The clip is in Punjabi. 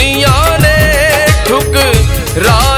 ਦੁਨੀਆ ਨੇ ਠੁਕ ਰਾ